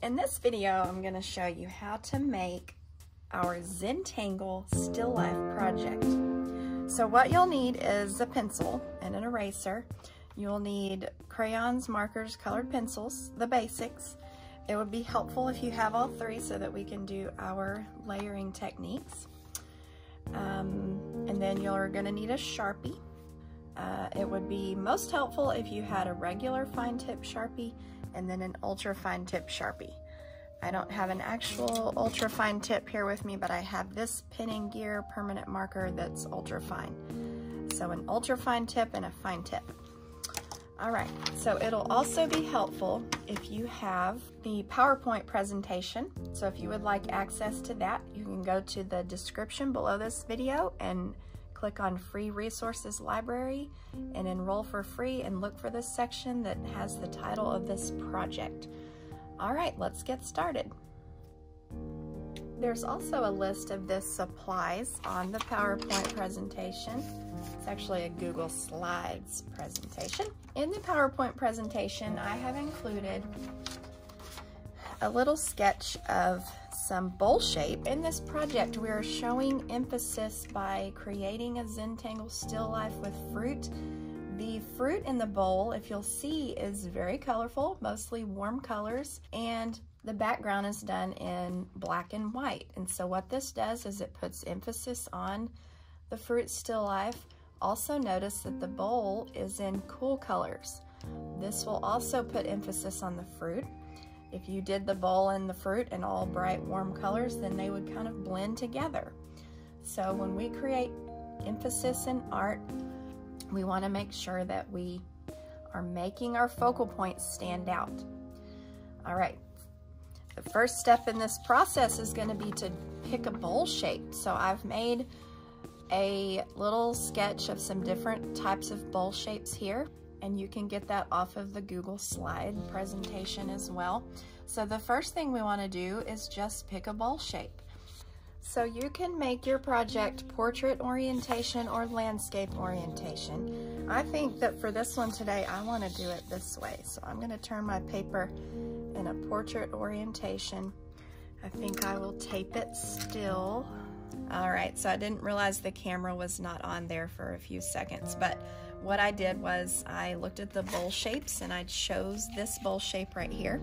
in this video, I'm gonna show you how to make our Zentangle Still Life project. So what you'll need is a pencil and an eraser. You'll need crayons, markers, colored pencils, the basics. It would be helpful if you have all three so that we can do our layering techniques. Um, and then you're gonna need a Sharpie. Uh, it would be most helpful if you had a regular fine tip Sharpie and then an ultra fine tip Sharpie. I don't have an actual ultra fine tip here with me, but I have this Pen+Gear permanent marker that's ultra fine. So an ultra fine tip and a fine tip. All right, so it'll also be helpful if you have the PowerPoint presentation. So if you would like access to that, you can go to the description below this video and click on Free Resources Library and enroll for free and look for this section that has the title of this project. All right, let's get started. There's also a list of the supplies on the PowerPoint presentation. It's actually a Google Slides presentation. In the PowerPoint presentation, I have included a little sketch of some bowl shape. In this project, we are showing emphasis by creating a Zentangle still life with fruit. The fruit in the bowl, if you'll see, is very colorful, mostly warm colors, and the background is done in black and white. And so what this does is it puts emphasis on the fruit still life. Also notice that the bowl is in cool colors. This will also put emphasis on the fruit. If you did the bowl and the fruit in all bright warm colors, then they would kind of blend together. So when we create emphasis in art, we want to make sure that we are making our focal points stand out. All right, the first step in this process is going to be to pick a bowl shape. So I've made a little sketch of some different types of bowl shapes here and you can get that off of the Google slide presentation as well. So the first thing we want to do is just pick a bowl shape. So you can make your project portrait orientation or landscape orientation. I think that for this one today, I want to do it this way. So I'm going to turn my paper in a portrait orientation. I think I will tape it still. All right, so I didn't realize the camera was not on there for a few seconds, but what I did was I looked at the bowl shapes and I chose this bowl shape right here.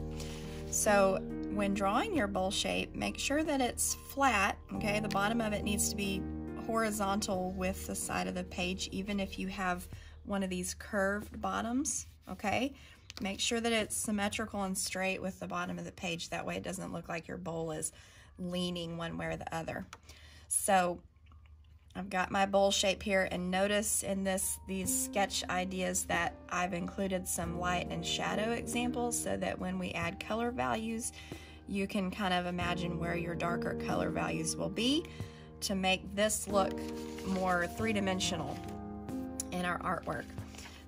So when drawing your bowl shape, make sure that it's flat, okay? The bottom of it needs to be horizontal with the side of the page, even if you have one of these curved bottoms, okay? Make sure that it's symmetrical and straight with the bottom of the page. That way it doesn't look like your bowl is leaning one way or the other. So I've got my bowl shape here and notice in this these sketch ideas that I've included some light and shadow examples so that when we add color values you can kind of imagine where your darker color values will be to make this look more three-dimensional in our artwork.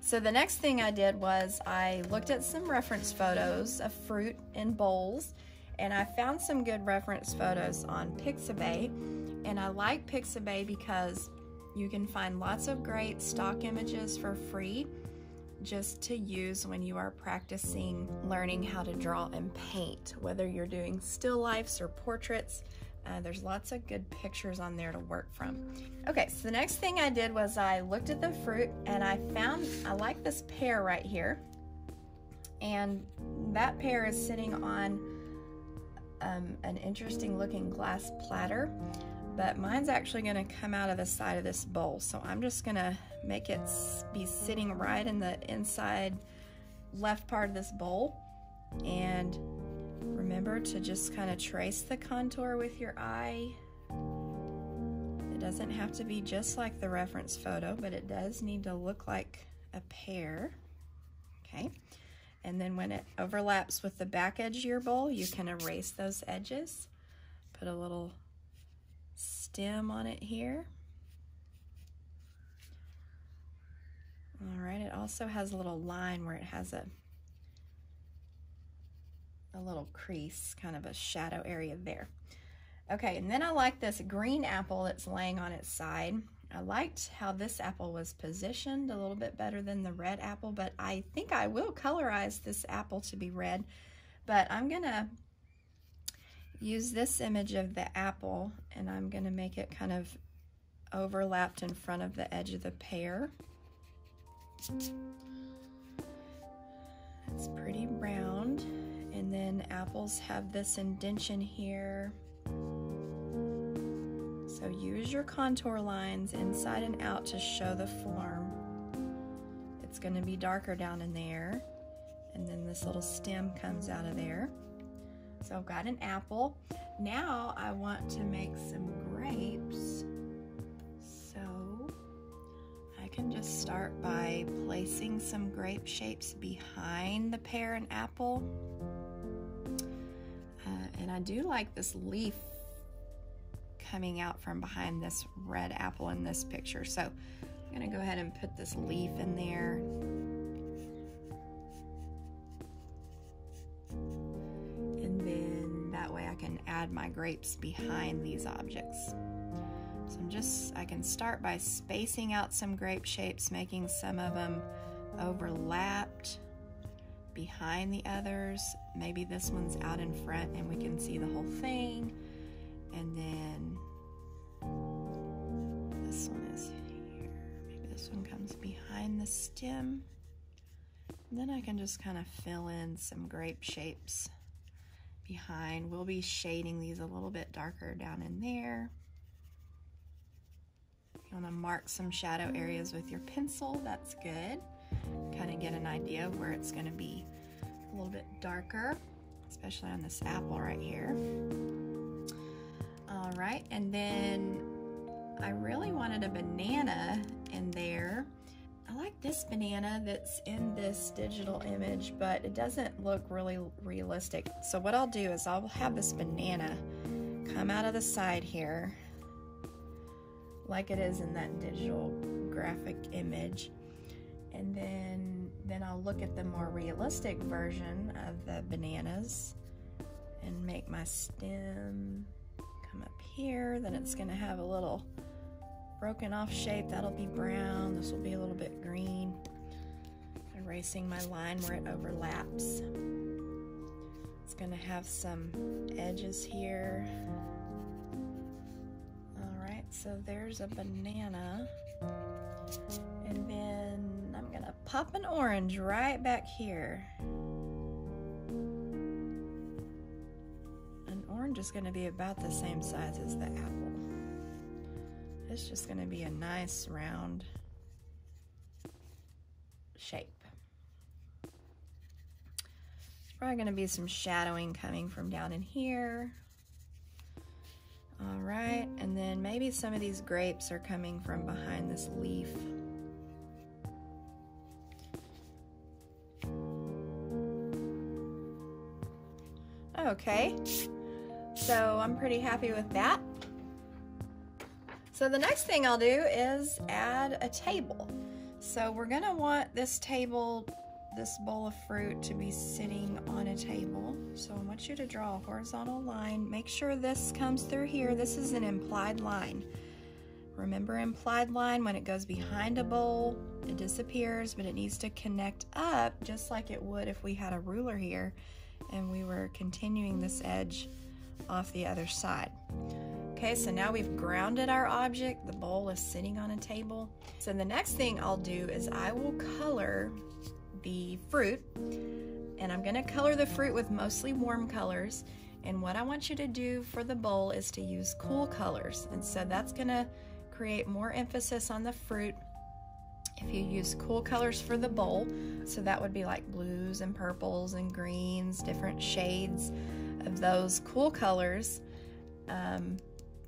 So the next thing I did was I looked at some reference photos of fruit in bowls and I found some good reference photos on Pixabay and I like Pixabay because you can find lots of great stock images for free just to use when you are practicing learning how to draw and paint, whether you're doing still lifes or portraits. Uh, there's lots of good pictures on there to work from. Okay, so the next thing I did was I looked at the fruit and I found, I like this pear right here. And that pear is sitting on um, an interesting looking glass platter but mine's actually gonna come out of the side of this bowl. So I'm just gonna make it be sitting right in the inside left part of this bowl. And remember to just kind of trace the contour with your eye. It doesn't have to be just like the reference photo, but it does need to look like a pear. Okay. And then when it overlaps with the back edge of your bowl, you can erase those edges. Put a little stem on it here. All right, it also has a little line where it has a a little crease, kind of a shadow area there. Okay, and then I like this green apple that's laying on its side. I liked how this apple was positioned a little bit better than the red apple, but I think I will colorize this apple to be red. But I'm gonna use this image of the apple and I'm going to make it kind of overlapped in front of the edge of the pear. It's pretty round. And then apples have this indention here. So use your contour lines inside and out to show the form. It's going to be darker down in there. And then this little stem comes out of there. So I've got an apple. Now I want to make some grapes. So I can just start by placing some grape shapes behind the pear and apple. Uh, and I do like this leaf coming out from behind this red apple in this picture. So I'm gonna go ahead and put this leaf in there. Can add my grapes behind these objects. So I'm just, I can start by spacing out some grape shapes, making some of them overlapped behind the others. Maybe this one's out in front and we can see the whole thing. And then this one is here. Maybe this one comes behind the stem. And then I can just kind of fill in some grape shapes behind. We'll be shading these a little bit darker down in there. You want to mark some shadow areas with your pencil, that's good. Kind of get an idea of where it's going to be a little bit darker, especially on this apple right here. All right, and then I really wanted a banana in there. Like this banana that's in this digital image, but it doesn't look really realistic. So what I'll do is I'll have this banana come out of the side here like it is in that digital graphic image. And then, then I'll look at the more realistic version of the bananas and make my stem come up here. Then it's gonna have a little broken off shape. That'll be brown. This will be a little bit green. Erasing my line where it overlaps. It's gonna have some edges here All right, so there's a banana. And then I'm gonna pop an orange right back here. An orange is gonna be about the same size as the apple. It's just gonna be a nice round shape. Probably gonna be some shadowing coming from down in here. All right, and then maybe some of these grapes are coming from behind this leaf. Okay, so I'm pretty happy with that. So the next thing I'll do is add a table. So we're gonna want this table this bowl of fruit to be sitting on a table. So I want you to draw a horizontal line. Make sure this comes through here. This is an implied line. Remember implied line, when it goes behind a bowl, it disappears, but it needs to connect up just like it would if we had a ruler here and we were continuing this edge off the other side. Okay, so now we've grounded our object. The bowl is sitting on a table. So the next thing I'll do is I will color the fruit and I'm gonna color the fruit with mostly warm colors and what I want you to do for the bowl is to use cool colors and so that's gonna create more emphasis on the fruit if you use cool colors for the bowl so that would be like blues and purples and greens different shades of those cool colors um,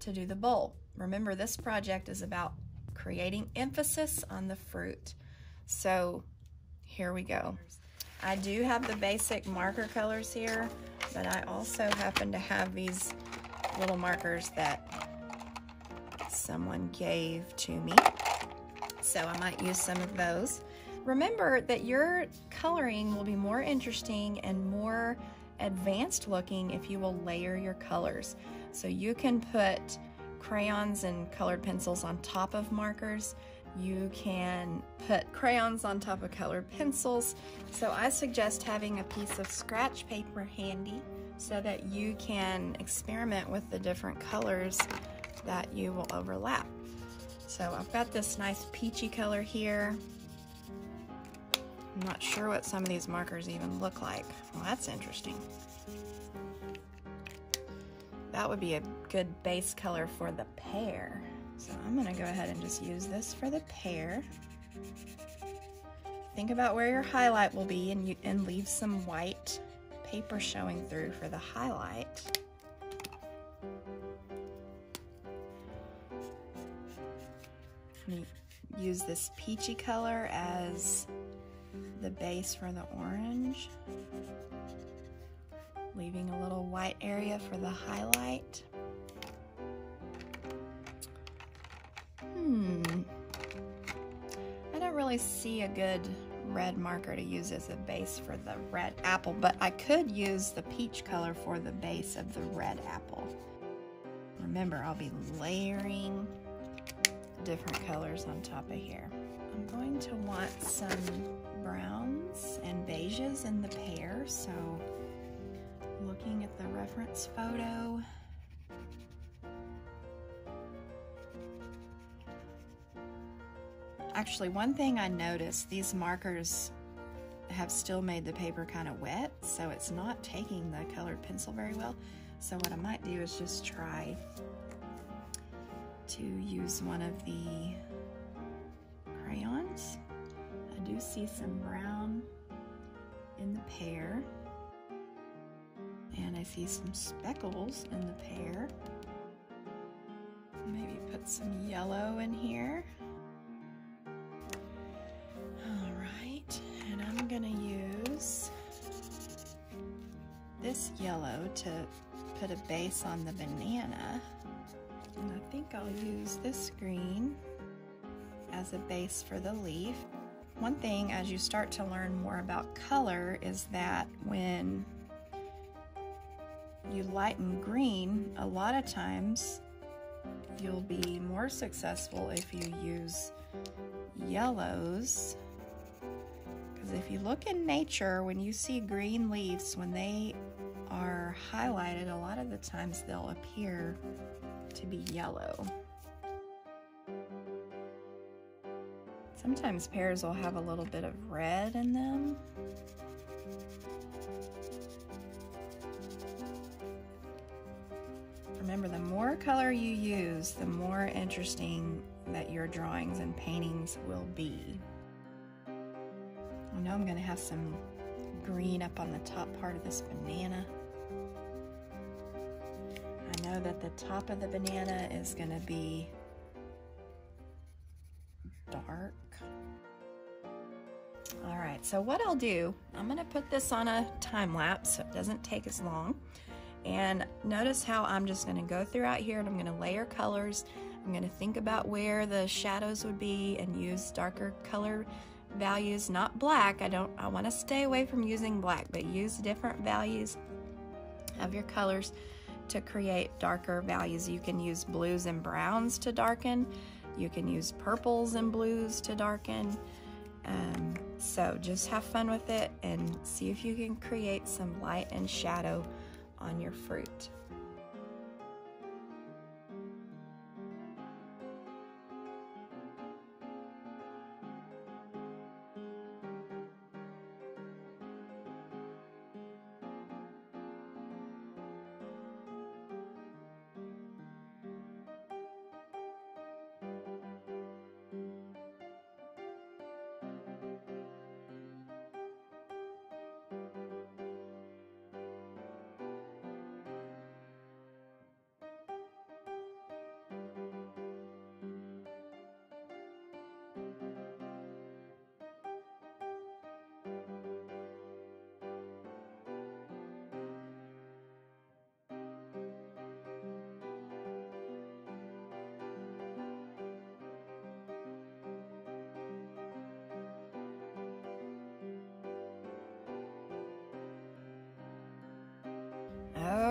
to do the bowl remember this project is about creating emphasis on the fruit so here we go. I do have the basic marker colors here, but I also happen to have these little markers that someone gave to me. So I might use some of those. Remember that your coloring will be more interesting and more advanced looking if you will layer your colors. So you can put crayons and colored pencils on top of markers you can put crayons on top of colored pencils. So I suggest having a piece of scratch paper handy so that you can experiment with the different colors that you will overlap. So I've got this nice peachy color here. I'm not sure what some of these markers even look like. Well, that's interesting. That would be a good base color for the pear. So I'm gonna go ahead and just use this for the pear. Think about where your highlight will be and, you, and leave some white paper showing through for the highlight. use this peachy color as the base for the orange. Leaving a little white area for the highlight. Hmm. I don't really see a good red marker to use as a base for the red apple, but I could use the peach color for the base of the red apple. Remember, I'll be layering different colors on top of here. I'm going to want some browns and beiges in the pear, so looking at the reference photo, Actually, one thing I noticed, these markers have still made the paper kind of wet, so it's not taking the colored pencil very well. So what I might do is just try to use one of the crayons. I do see some brown in the pear. And I see some speckles in the pear. Maybe put some yellow in here. All right, and I'm gonna use this yellow to put a base on the banana. And I think I'll use this green as a base for the leaf. One thing as you start to learn more about color is that when you lighten green, a lot of times you'll be more successful if you use yellows. Because if you look in nature, when you see green leaves, when they are highlighted, a lot of the times they'll appear to be yellow. Sometimes pears will have a little bit of red in them. Remember, the more color you use, the more interesting that your drawings and paintings will be. I know I'm going to have some green up on the top part of this banana I know that the top of the banana is going to be dark. All right, so what I'll do, I'm going to put this on a time lapse so it doesn't take as long. And notice how I'm just going to go throughout here and I'm going to layer colors. I'm going to think about where the shadows would be and use darker color values, not black. I don't I want to stay away from using black, but use different values of your colors to create darker values. You can use blues and browns to darken. You can use purples and blues to darken. Um, so just have fun with it and see if you can create some light and shadow on your fruit.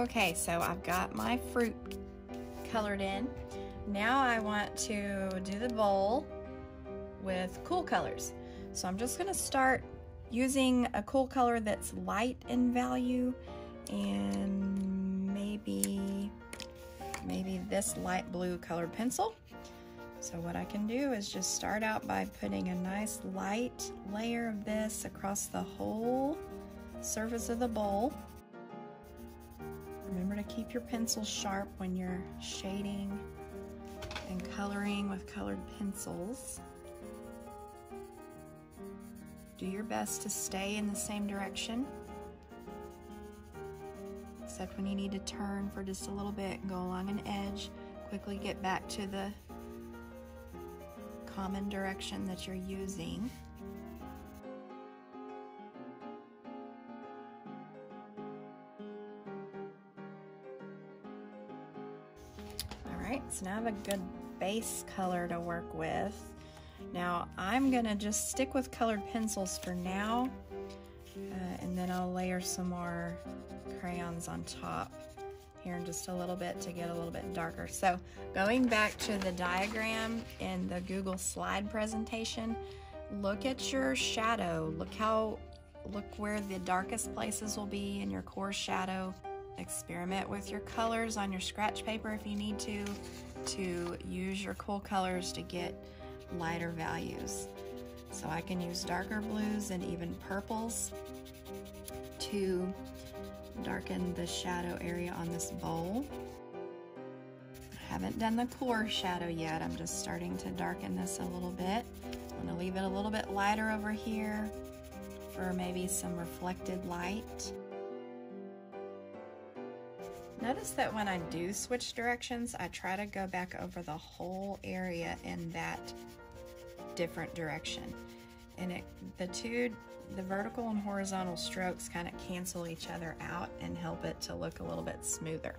Okay, so I've got my fruit colored in. Now I want to do the bowl with cool colors. So I'm just gonna start using a cool color that's light in value and maybe, maybe this light blue colored pencil. So what I can do is just start out by putting a nice light layer of this across the whole surface of the bowl. Remember to keep your pencils sharp when you're shading and coloring with colored pencils. Do your best to stay in the same direction, except when you need to turn for just a little bit and go along an edge. Quickly get back to the common direction that you're using. So now I have a good base color to work with. Now I'm gonna just stick with colored pencils for now, uh, and then I'll layer some more crayons on top here in just a little bit to get a little bit darker. So going back to the diagram in the Google slide presentation, look at your shadow. Look how, look where the darkest places will be in your core shadow. Experiment with your colors on your scratch paper if you need to, to use your cool colors to get lighter values. So I can use darker blues and even purples to darken the shadow area on this bowl. I haven't done the core shadow yet. I'm just starting to darken this a little bit. I'm gonna leave it a little bit lighter over here for maybe some reflected light. Notice that when I do switch directions, I try to go back over the whole area in that different direction. And it, the two the vertical and horizontal strokes kind of cancel each other out and help it to look a little bit smoother.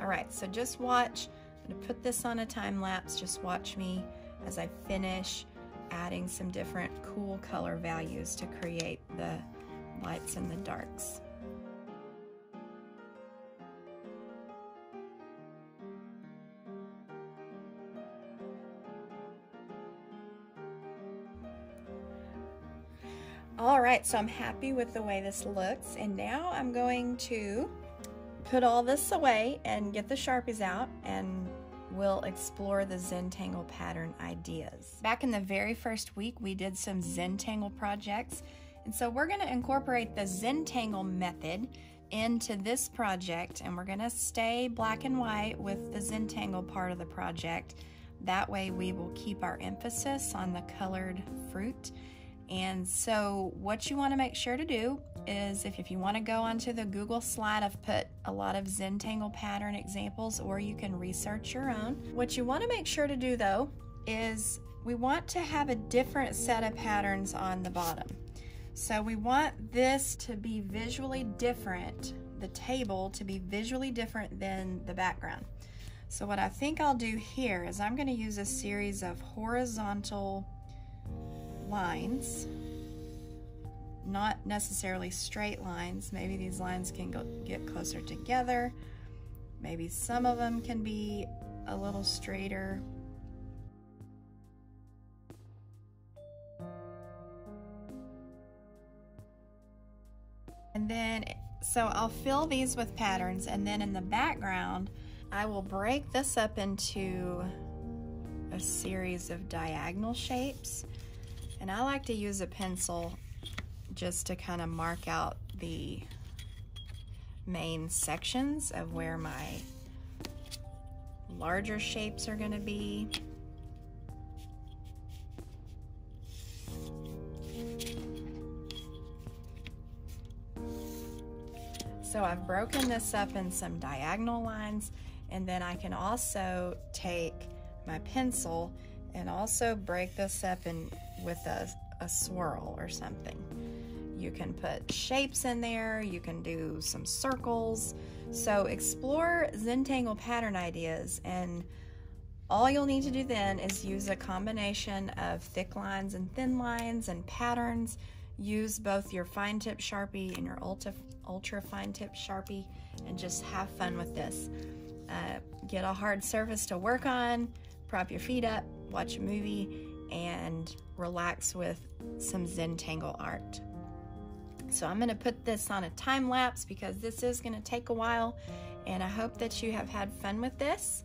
All right, so just watch. I'm gonna put this on a time lapse. Just watch me as I finish adding some different cool color values to create the lights and the darks. All right, so I'm happy with the way this looks. And now I'm going to put all this away and get the Sharpies out and we'll explore the Zentangle pattern ideas. Back in the very first week, we did some Zentangle projects. And so we're gonna incorporate the Zentangle method into this project and we're gonna stay black and white with the Zentangle part of the project. That way we will keep our emphasis on the colored fruit and so what you want to make sure to do is if, if you want to go onto the Google slide, I've put a lot of Zentangle pattern examples or you can research your own. What you want to make sure to do though is we want to have a different set of patterns on the bottom. So we want this to be visually different, the table to be visually different than the background. So what I think I'll do here is I'm going to use a series of horizontal lines, not necessarily straight lines. Maybe these lines can go, get closer together. Maybe some of them can be a little straighter. And then, so I'll fill these with patterns and then in the background, I will break this up into a series of diagonal shapes. And I like to use a pencil just to kind of mark out the main sections of where my larger shapes are going to be. So I've broken this up in some diagonal lines and then I can also take my pencil and also break this up in with a, a swirl or something. You can put shapes in there, you can do some circles. So explore Zentangle pattern ideas and all you'll need to do then is use a combination of thick lines and thin lines and patterns. Use both your fine tip Sharpie and your ultra, ultra fine tip Sharpie and just have fun with this. Uh, get a hard surface to work on, prop your feet up, watch a movie, and relax with some Zentangle art. so I'm gonna put this on a time lapse because this is gonna take a while and I hope that you have had fun with this.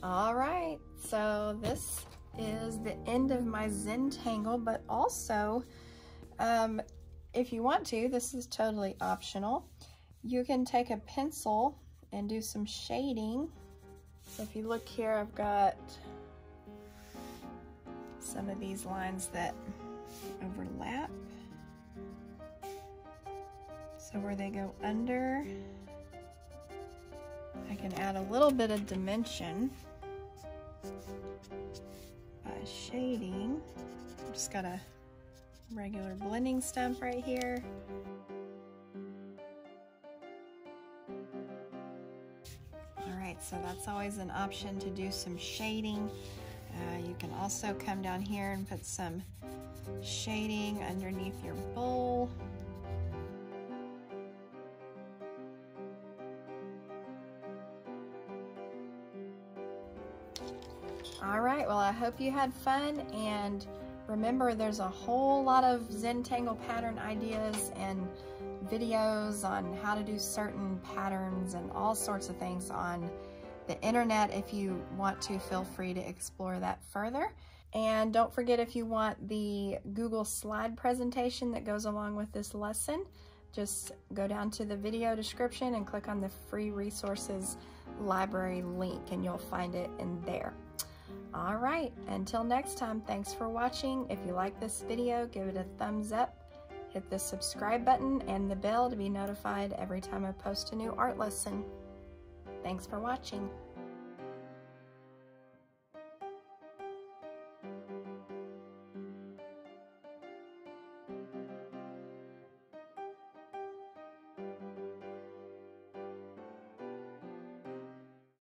All right, so this is the end of my Zentangle, but also, um, if you want to, this is totally optional. You can take a pencil and do some shading. So if you look here, I've got some of these lines that overlap. So where they go under, I can add a little bit of dimension by shading. I've just got a regular blending stump right here. All right, so that's always an option to do some shading. Uh, you can also come down here and put some shading underneath your bowl. All right, well, I hope you had fun and remember there's a whole lot of Zentangle pattern ideas and videos on how to do certain patterns and all sorts of things on the internet. If you want to, feel free to explore that further. And don't forget if you want the Google slide presentation that goes along with this lesson, just go down to the video description and click on the free resources library link and you'll find it in there. All right, until next time, thanks for watching. If you like this video, give it a thumbs up, hit the subscribe button and the bell to be notified every time I post a new art lesson. Thanks for watching.